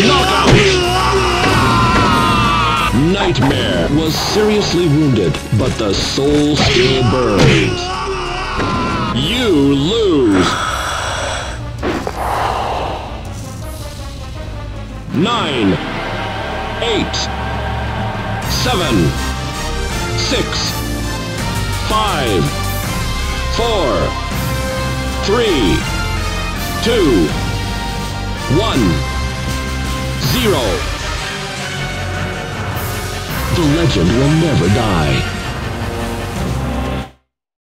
Knockout! Nightmare was seriously wounded, but the soul still burns. You lose! Nine, eight, seven, six, five, four, three, two, one. The legend will never die.